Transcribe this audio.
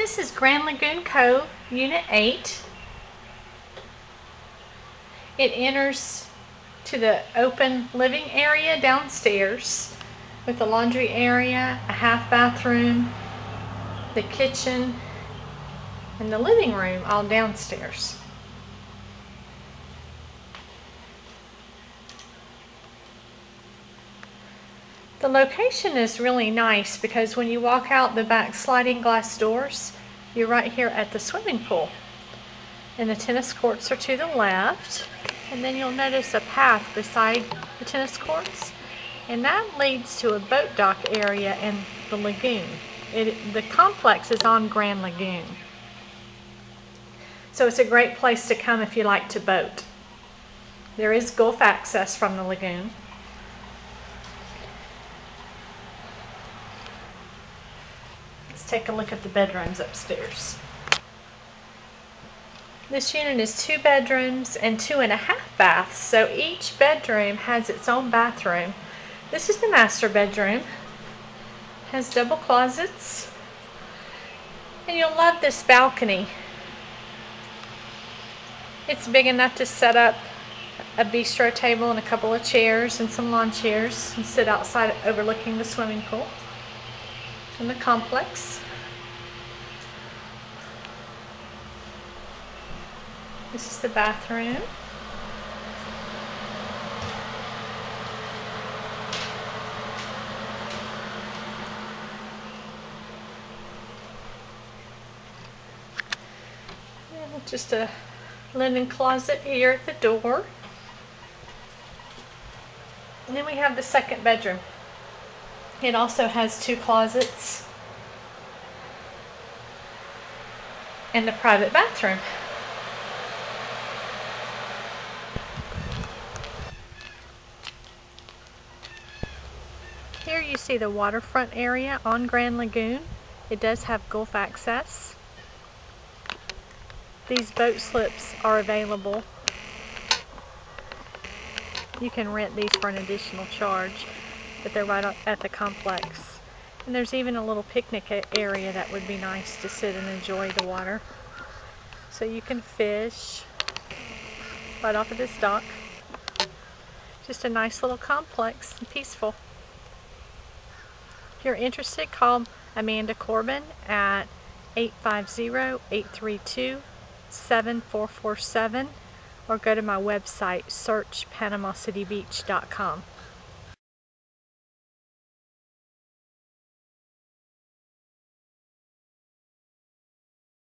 This is Grand Lagoon Cove, Unit 8. It enters to the open living area downstairs with the laundry area, a half bathroom, the kitchen, and the living room all downstairs. The location is really nice because when you walk out the back sliding glass doors, you're right here at the swimming pool. And the tennis courts are to the left. And then you'll notice a path beside the tennis courts. And that leads to a boat dock area and the lagoon. It, the complex is on Grand Lagoon. So it's a great place to come if you like to boat. There is Gulf access from the lagoon. Take a look at the bedrooms upstairs. This unit is two bedrooms and two and a half baths, so each bedroom has its own bathroom. This is the master bedroom. Has double closets. And you'll love this balcony. It's big enough to set up a bistro table and a couple of chairs and some lawn chairs and sit outside overlooking the swimming pool and the complex. This is the bathroom. Just a linen closet here at the door. And then we have the second bedroom. It also has two closets and a private bathroom. Here you see the waterfront area on Grand Lagoon. It does have Gulf access. These boat slips are available. You can rent these for an additional charge, but they're right at the complex. And there's even a little picnic area that would be nice to sit and enjoy the water. So you can fish right off of this dock. Just a nice little complex and peaceful. If you're interested, call Amanda Corbin at 850-832-7447 or go to my website, search PanamaCityBeach.com.